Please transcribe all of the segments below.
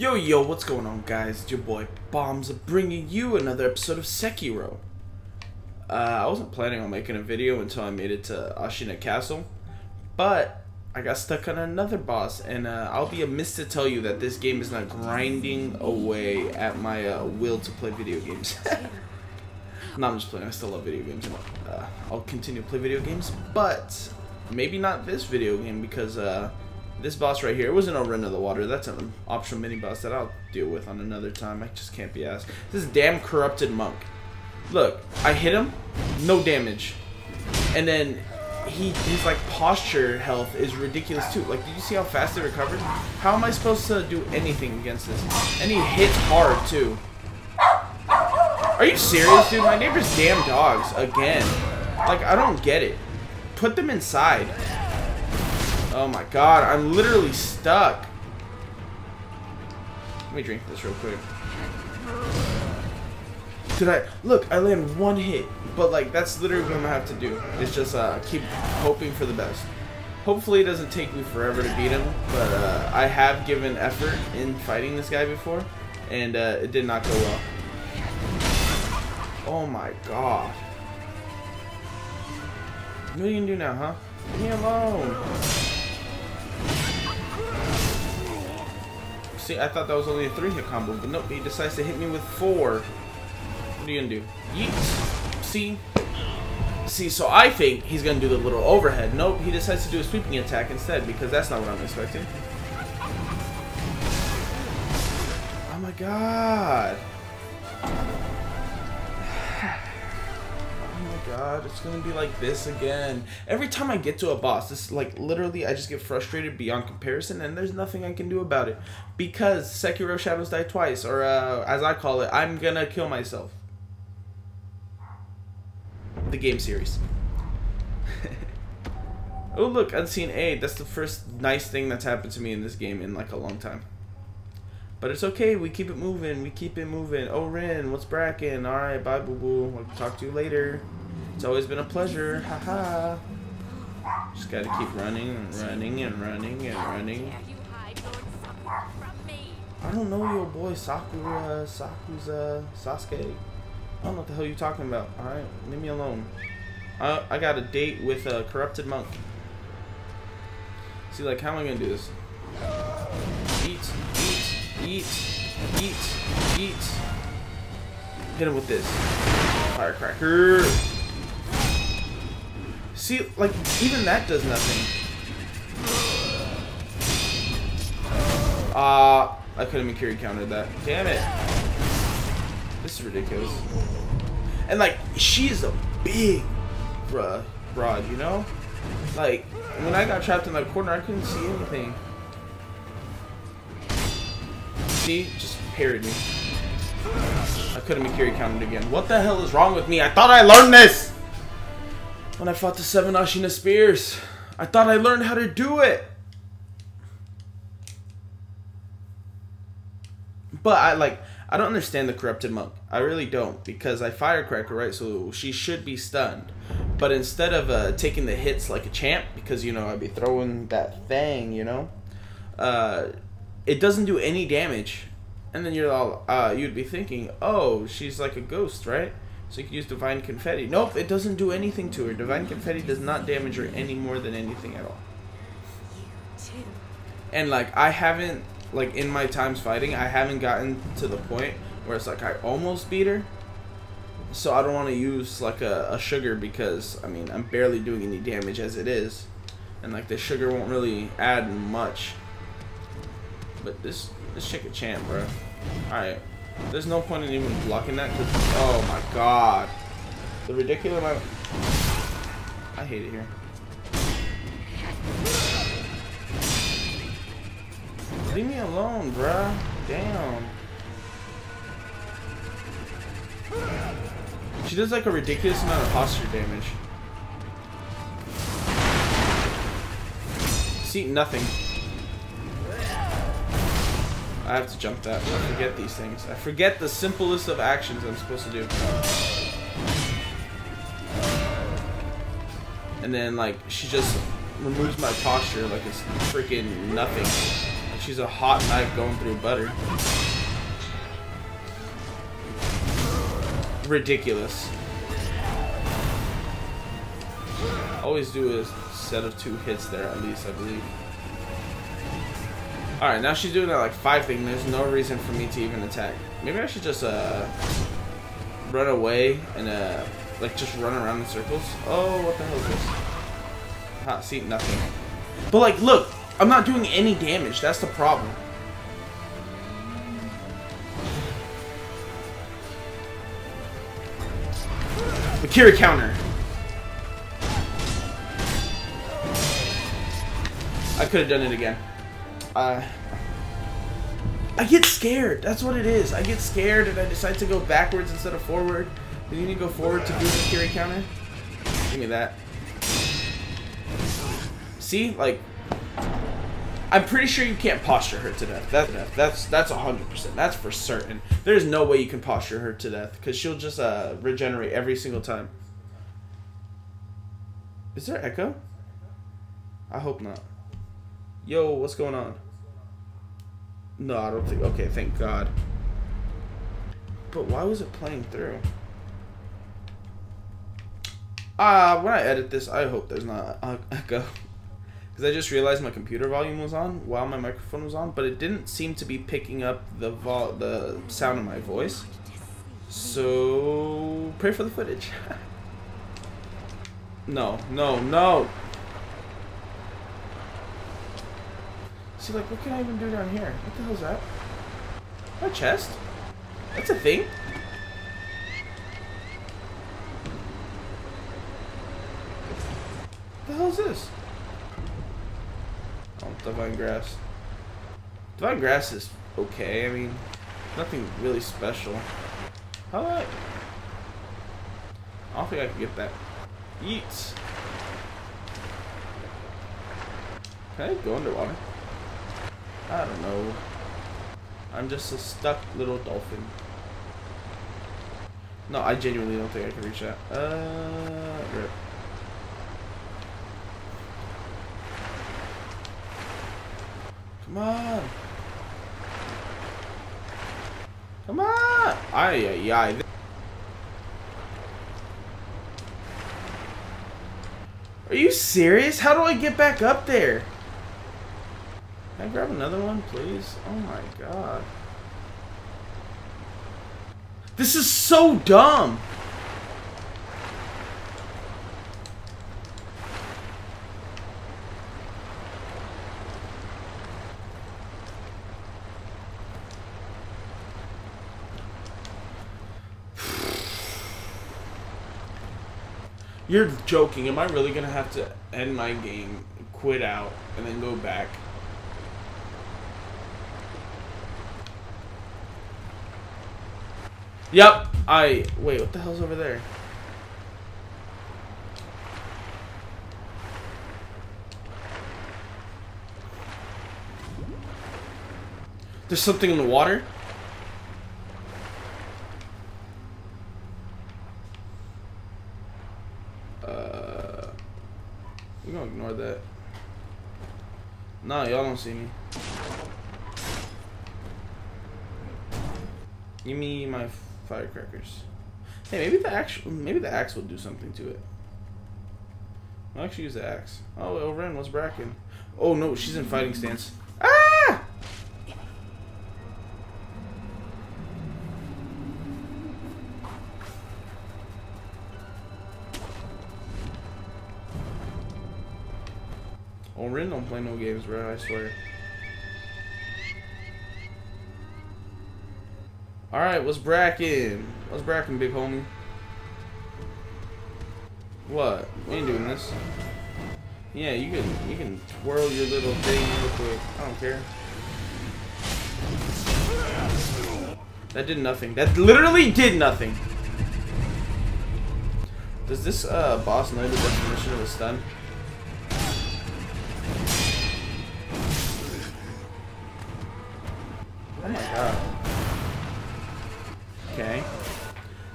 Yo, yo, what's going on, guys? It's your boy Bombs bringing you another episode of Sekiro. Uh, I wasn't planning on making a video until I made it to Ashina Castle, but I got stuck on another boss, and uh, I'll be amiss to tell you that this game is not grinding away at my uh, will to play video games. no, I'm just playing. I still love video games, uh, I'll continue to play video games, but maybe not this video game because uh, this boss right here, it wasn't a run of the water. That's an optional mini boss that I'll deal with on another time. I just can't be asked. This damn corrupted monk. Look, I hit him, no damage. And then he his like posture health is ridiculous too. Like, did you see how fast it recovered? How am I supposed to do anything against this? And he hits hard too. Are you serious, dude? My neighbor's damn dogs again. Like, I don't get it. Put them inside. Oh my god, I'm literally stuck. Let me drink this real quick. Did I look? I land one hit, but like that's literally what I'm gonna have to do. It's just uh, keep hoping for the best. Hopefully, it doesn't take me forever to beat him, but uh, I have given effort in fighting this guy before, and uh, it did not go well. Oh my god. What are you gonna do now, huh? Leave me alone. See, I thought that was only a three-hit combo, but nope, he decides to hit me with four. What are you gonna do? Yeet. See? See, so I think he's gonna do the little overhead. Nope, he decides to do a sweeping attack instead, because that's not what I'm expecting. Oh my god. God, it's gonna be like this again. Every time I get to a boss, this like literally I just get frustrated beyond comparison and there's nothing I can do about it. Because Sekiro Shadows Die Twice, or uh, as I call it, I'm gonna kill myself. The game series. oh look, Unseen Aid. That's the first nice thing that's happened to me in this game in like a long time. But it's okay, we keep it moving, we keep it moving. Oh, Rin, what's Bracken? Alright, bye, boo boo. I'll talk to you later. It's always been a pleasure, haha. Just gotta keep running and running and running and running. I don't know your boy Sakura, Sakuza, Sasuke. I don't know what the hell you're talking about, alright? Leave me alone. I, I got a date with a corrupted monk. See, like, how am I gonna do this? Eat, eat, Eat. Eat. Eat. Hit him with this. Firecracker. See, like, even that does nothing. Ah, uh, I couldn't even carry countered that. Damn it. This is ridiculous. And, like, she's a big bruh, broad, you know? Like, when I got trapped in that corner, I couldn't see anything. See? Just parried me. I couldn't be carry counted again. What the hell is wrong with me? I thought I learned this! When I fought the seven Ashina Spears. I thought I learned how to do it! But I like I don't understand the corrupted monk. I really don't because I firecracker right, so she should be stunned. But instead of uh, taking the hits like a champ, because you know I'd be throwing that thing, you know, uh, it doesn't do any damage. And then you're all, uh, you'd be thinking, oh, she's like a ghost, right? So you can use Divine Confetti. Nope, it doesn't do anything to her. Divine Confetti does not damage her any more than anything at all. And like, I haven't, like in my times fighting, I haven't gotten to the point where it's like I almost beat her. So I don't want to use like a, a sugar because, I mean, I'm barely doing any damage as it is. And like the sugar won't really add much. But this this chick a champ, bro. Alright. There's no point in even blocking that because oh my god. The ridiculous amount I hate it here. Leave me alone, bruh. Damn. She does like a ridiculous amount of posture damage. See, nothing. I have to jump that. I forget these things. I forget the simplest of actions I'm supposed to do. And then, like, she just removes my posture like it's freaking nothing. She's a hot knife going through butter. Ridiculous. Always do a set of two hits there at least, I believe. Alright, now she's doing that like five thing. There's no reason for me to even attack. Maybe I should just uh run away and uh like just run around in circles. Oh, what the hell is this? Ha, see, nothing. But like, look, I'm not doing any damage. That's the problem. The Kiri counter. I could have done it again. Uh, I get scared. That's what it is. I get scared and I decide to go backwards instead of forward. Do you need to go forward to do the Kiri counter? Give me that. See, like, I'm pretty sure you can't posture her to death. That's that's that's hundred percent. That's for certain. There's no way you can posture her to death because she'll just uh, regenerate every single time. Is there echo? I hope not. Yo, what's going on? No, I don't think. Okay, thank God. But why was it playing through? Ah, uh, when I edit this, I hope there's not echo. Because I just realized my computer volume was on while my microphone was on, but it didn't seem to be picking up the vol the sound of my voice. So, pray for the footage. no, no, no! See, like, what can I even do down here? What the hell's that? My chest? That's a thing? What the hell is this? Oh, Divine Grass. Divine Grass is okay, I mean, nothing really special. How about... I... I don't think I can get that. Eat. Can I go underwater? I don't know. I'm just a stuck little dolphin. No, I genuinely don't think I can reach that. Uh, rip. Come on. Come on. Ay, ay, ay. Are you serious? How do I get back up there? Can I grab another one, please? Oh my god. This is so dumb! You're joking. Am I really gonna have to end my game, quit out, and then go back? Yep, I... Wait, what the hell's over there? There's something in the water? Uh... We're gonna ignore that. No, y'all don't see me. Give me my firecrackers. Hey, maybe the axe. Maybe the axe will do something to it. I'll actually use the axe. Oh, Elren, what's Bracken? Oh no, she's in fighting stance. Ah! Oh, Ren don't play no games, bro. I swear. Alright, what's Bracken? What's Bracken, big homie? What? We ain't doing this. Yeah, you can you can twirl your little thing real quick. I don't care. That did nothing. That literally did nothing. Does this uh, boss know the definition of a stun?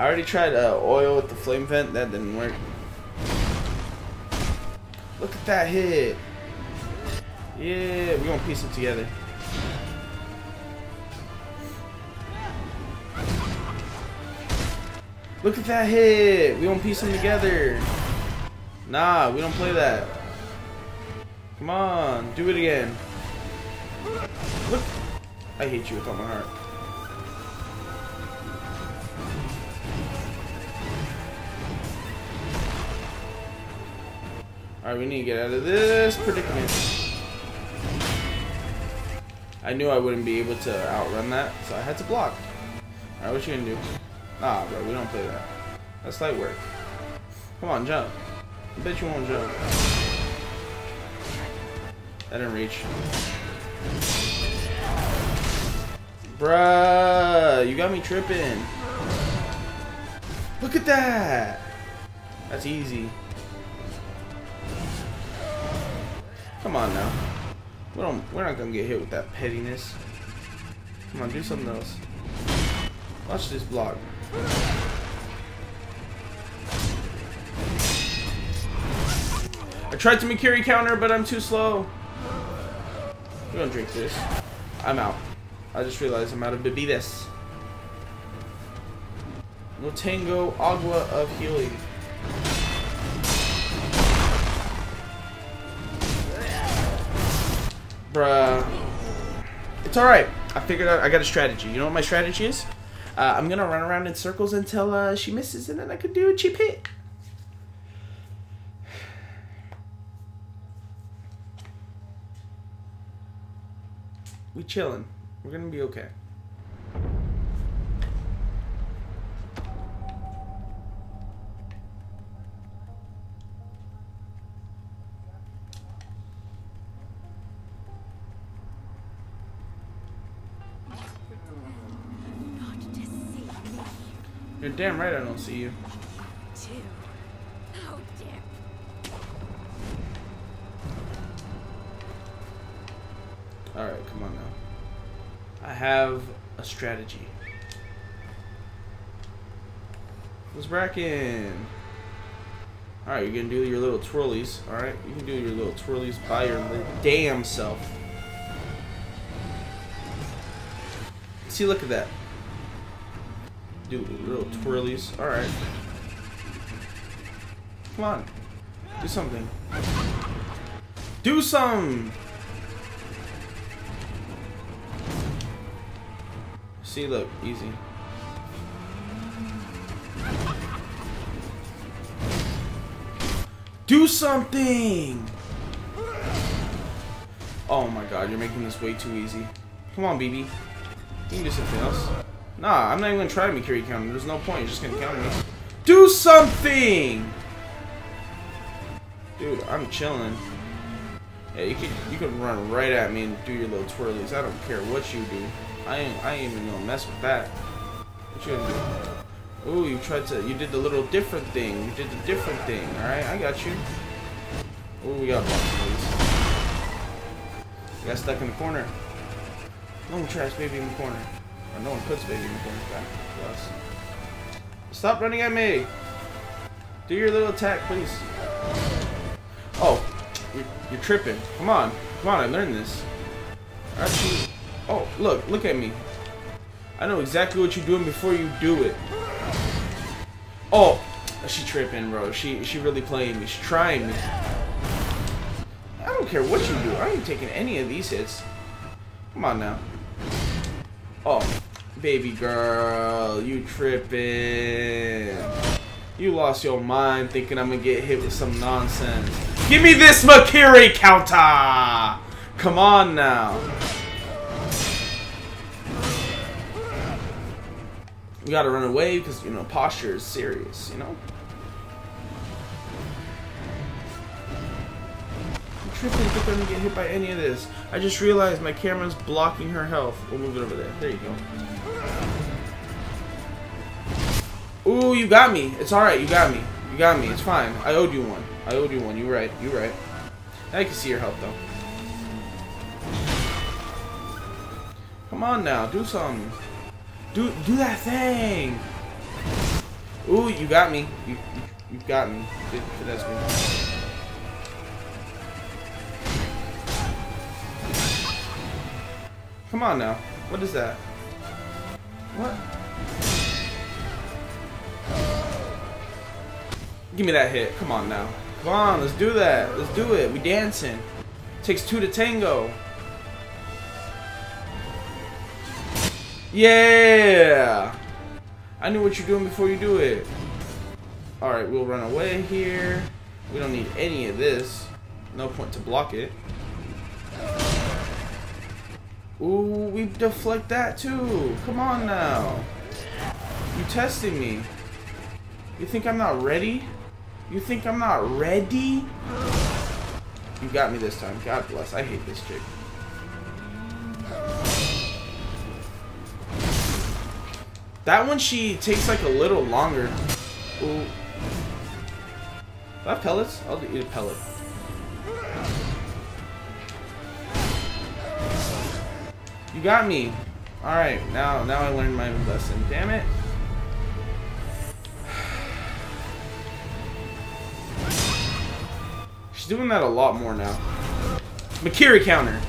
I already tried uh, oil with the flame vent. That didn't work. Look at that hit. Yeah, we're gonna piece it together. Look at that hit! We don't piece them together. Nah, we don't play that. Come on, do it again. Look! I hate you with all my heart. Alright, we need to get out of this predicament. I knew I wouldn't be able to outrun that, so I had to block. Alright, what you gonna do? Nah, bro, we don't play that. That's light work. Come on, jump. I bet you won't jump. That didn't reach. Bruh, you got me tripping. Look at that. That's easy. Come on now. We don't, we're not gonna get hit with that pettiness. Come on, do something else. Watch this block. I tried to Mikiri counter, but I'm too slow. We're gonna drink this. I'm out. I just realized I'm out of bebidas. No tango agua of healing. Bruh. It's alright. I figured out I got a strategy. You know what my strategy is? Uh, I'm gonna run around in circles until uh, she misses and then I could do a cheap hit. We chilling. We're gonna be okay. You're damn right I don't see you. too. Oh, How dare Alright, come on now. I have a strategy. Let's rack in. Alright, you're gonna do your little twirlies. Alright, you can do your little twirlies by your damn self. See, look at that. Do little twirlies. Alright. Come on. Do something. Do some! See, look, easy. Do something! Oh my god, you're making this way too easy. Come on, BB. You can do something else. Nah, I'm not even gonna try to make Mikiri counter. There's no point. You're just gonna counter me. Do something! Dude, I'm chilling. Yeah, you could you could run right at me and do your little twirlies. I don't care what you do. I ain't I ain't even gonna mess with that. What you gonna do? Ooh, you tried to you did the little different thing. You did the different thing. Alright, I got you. Ooh, we got blocks, please. Got stuck in the corner. No one traps baby in the corner. Or no one puts baby corner back to us. Stop running at me! Do your little attack, please. Oh, you're, you're tripping. Come on. Come on, I learned this. Oh, look, look at me. I know exactly what you're doing before you do it. Oh, she tripping, bro. She she really playing me. She's trying me. I don't care what you do. I ain't taking any of these hits. Come on now. Oh, baby girl, you tripping. You lost your mind thinking I'm gonna get hit with some nonsense. Give me this Mikiri counter! Come on now. We gotta run away because, you know, posture is serious, you know? I'm tripping think I'm gonna get hit by any of this. I just realized my camera's blocking her health. We'll move it over there. There you go. Ooh, you got me. It's alright, you got me. You got me. It's fine. I owed you one. I owed you one. You're right. You're right. I can see your health though. Come on now, do something. Do do that thing. Ooh, you got me. You you, you got me. Me. Come on now. What is that? What? Give me that hit. Come on now. Come on, let's do that. Let's do it. We dancing. Takes two to tango. Yeah! I knew what you're doing before you do it. Alright, we'll run away here. We don't need any of this. No point to block it. Ooh, we deflect that too. Come on now. You testing me. You think I'm not ready? You think I'm not ready? You got me this time. God bless. I hate this chick. That one, she takes like a little longer. Ooh. Do I have pellets? I'll eat a pellet. You got me. Alright, now now I learned my lesson. Damn it. She's doing that a lot more now. Mikiri counter.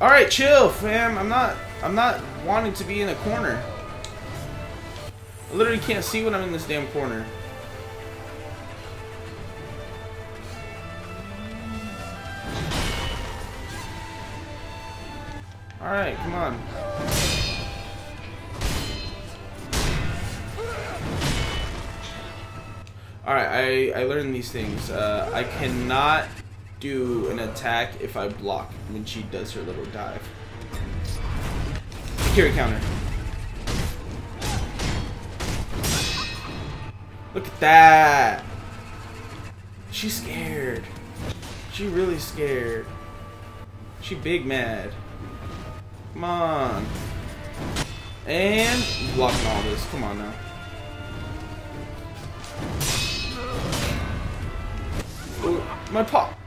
All right, chill, fam. I'm not. I'm not wanting to be in a corner. I literally can't see when I'm in this damn corner. All right, come on. All right, I I learned these things. Uh, I cannot do an attack if I block when she does her little dive. Counter. Look at that. She's scared. She really scared. She big mad. Come on. And blocking all this. Come on now. Ooh, my pop.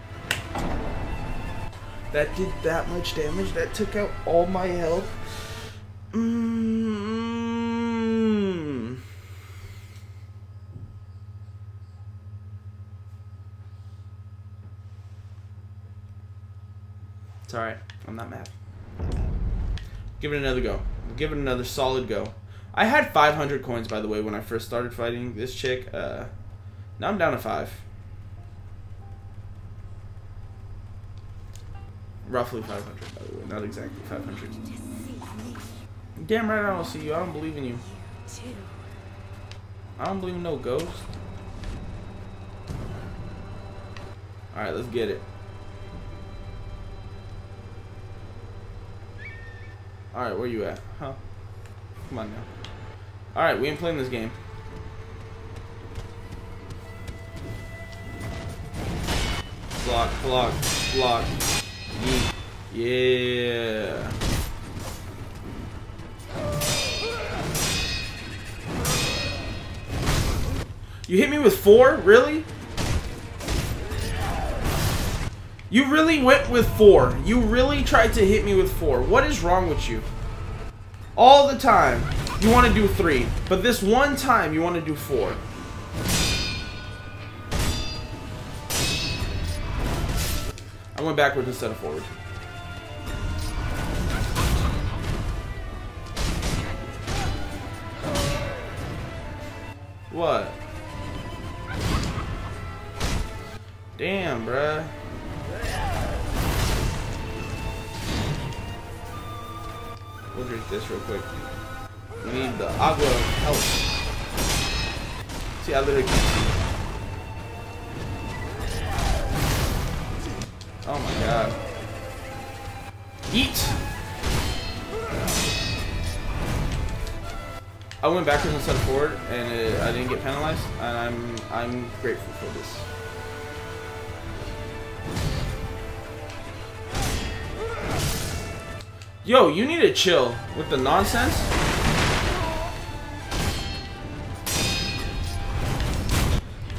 That did that much damage. That took out all my health. Mm. It's alright. I'm not mad. Give it another go. Give it another solid go. I had 500 coins, by the way, when I first started fighting this chick. Uh, now I'm down to 5. Roughly 500, by the way. Not exactly 500. Damn right I don't see you. I don't believe in you. I don't believe in no ghost. Alright, let's get it. Alright, where you at? Huh? Come on now. Alright, we ain't playing this game. Block, block, block. Yeah. You hit me with four? Really? You really went with four. You really tried to hit me with four. What is wrong with you? All the time, you want to do three. But this one time, you want to do four. I went backwards instead of forward. What? Damn, bruh. We'll drink this real quick. We need the agua help. See, I literally. Oh my god. Eat! I went backwards instead of forward, and it, I didn't get penalized, and I'm I'm grateful for this. Yo, you need to chill with the nonsense.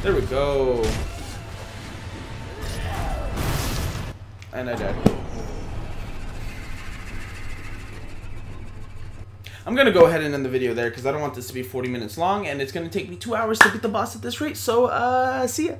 There we go. And I died. I'm gonna go ahead and end the video there because I don't want this to be 40 minutes long, and it's gonna take me two hours to beat the boss at this rate. So, uh, see ya.